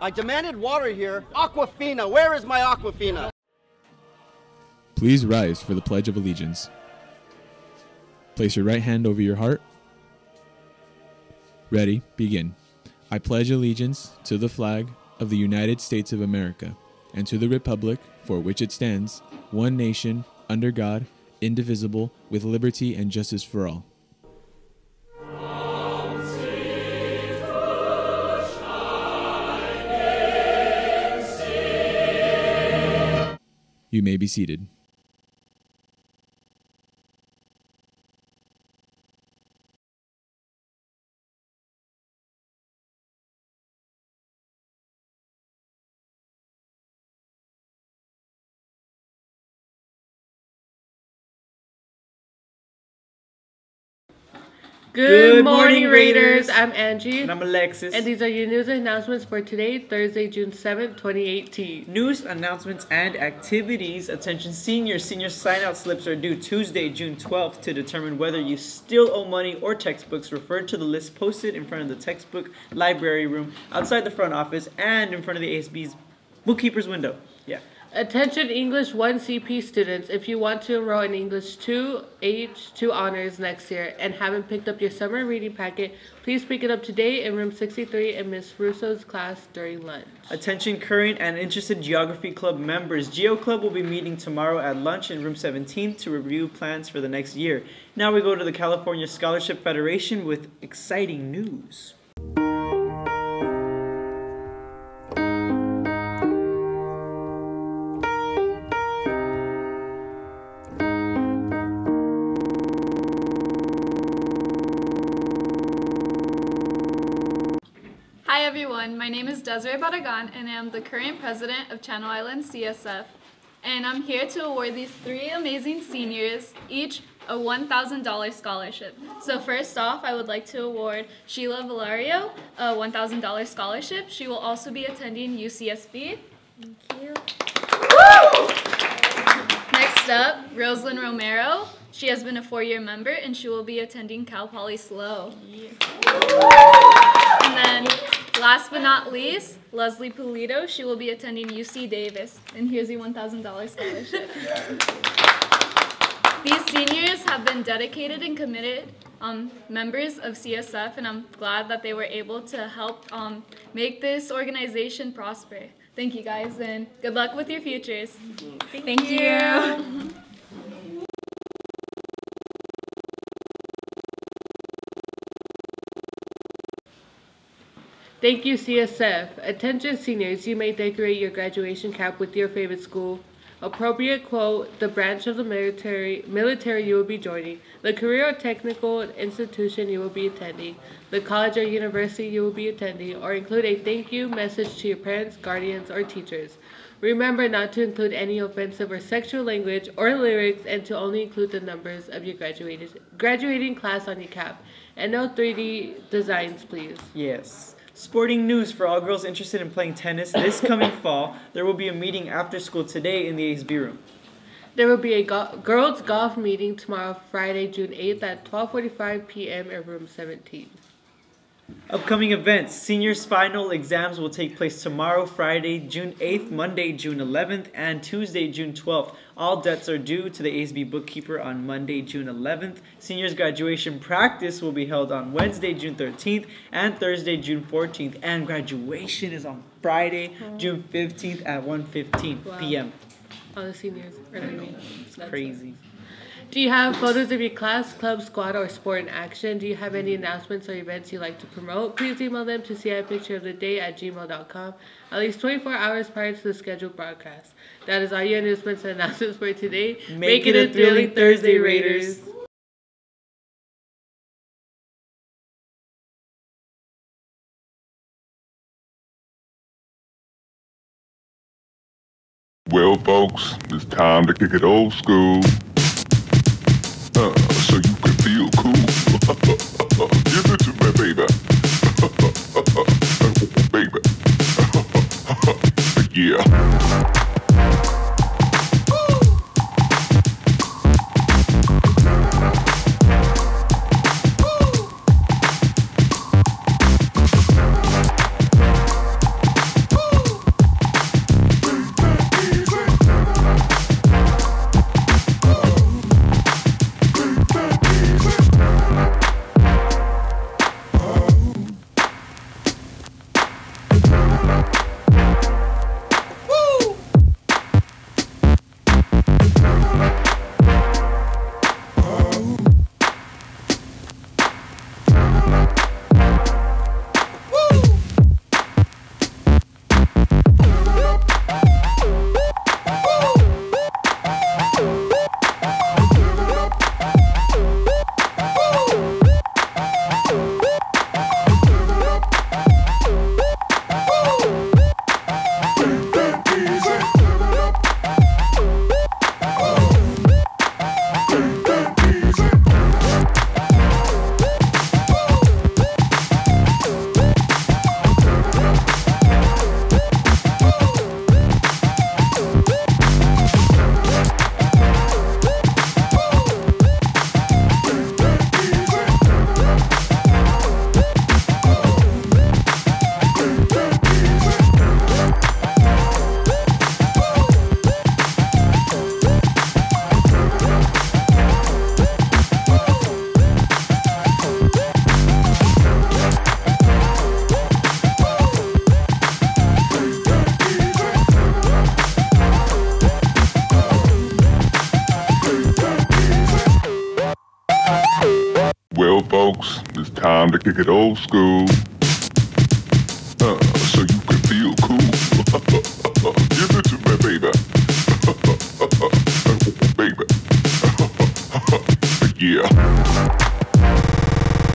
I demanded water here. Aquafina, where is my Aquafina? Please rise for the Pledge of Allegiance. Place your right hand over your heart. Ready, begin. I pledge allegiance to the flag of the United States of America and to the Republic for which it stands, one nation, under God, indivisible, with liberty and justice for all. You may be seated. Good, morning, Raiders. I'm Angie. And I'm Alexis. And these are your news announcements for today, Thursday, June 7th, 2018. News, announcements, and activities. Attention seniors. Senior sign-out slips are due Tuesday, June 12th to determine whether you still owe money or textbooks. Refer to the list posted in front of the textbook library room, outside the front office, and in front of the ASB's bookkeeper's window. Yeah. Attention English 1 CP students, if you want to enroll in English 2 H2 honors next year and haven't picked up your summer reading packet, please pick it up today in room 63 in Miss Russo's class during lunch. Attention current and interested Geography Club members. Geo Club will be meeting tomorrow at lunch in room 17 to review plans for the next year. Now we go to the California Scholarship Federation with exciting news. Everyone, my name is Desiree Barragan and I am the current president of Channel Islands CSF. And I'm here to award these three amazing seniors each a $1,000 scholarship. So first off, I would like to award Sheila Valario a $1,000 scholarship. She will also be attending UCSB. Thank you. Next up, Rosalyn Romero. She has been a four-year member and she will be attending Cal Poly SLO. And then, last but not least, Leslie Pulido. She will be attending UC Davis. And here's your $1,000 scholarship. These seniors have been dedicated and committed um, members of CSF, and I'm glad that they were able to help um, make this organization prosper. Thank you guys, and good luck with your futures. Thank, you. Thank you, CSF. Attention seniors, you may decorate your graduation cap with your favorite school. Appropriate quote, the branch of the military military you will be joining, the career or technical institution you will be attending, the college or university you will be attending, or include a thank you message to your parents, guardians, or teachers. Remember not to include any offensive or sexual language or lyrics and to only include the numbers of your graduated graduating class on your cap. And no 3D designs, please. Yes. Sporting news for all girls interested in playing tennis this coming fall. There will be a meeting after school today in the ASB room. There will be a go- girls golf meeting tomorrow, Friday, June 8th at 12:45 p.m. in room 17. Upcoming events. Seniors final exams will take place tomorrow, Friday, June 8th, Monday, June 11th, and Tuesday, June 12th. All debts are due to the ASB bookkeeper on Monday, June 11th. Seniors graduation practice will be held on Wednesday, June 13th, and Thursday, June 14th. And graduation is on Friday, June 15th at 1:15 Wow. p.m. All the seniors are leaving. It's crazy. Do you have photos of your class, club, squad, or sport in action? Do you have any announcements or events you'd like to promote? Please email them to see a picture of the day at gmail.com at least 24 hours prior to the scheduled broadcast. That is all your announcements and announcements for today. Make it a thrilling Thursday, Raiders. Well, folks, it's time to kick it old school. Folks, it's time to kick it old school. Uh, so you can feel cool.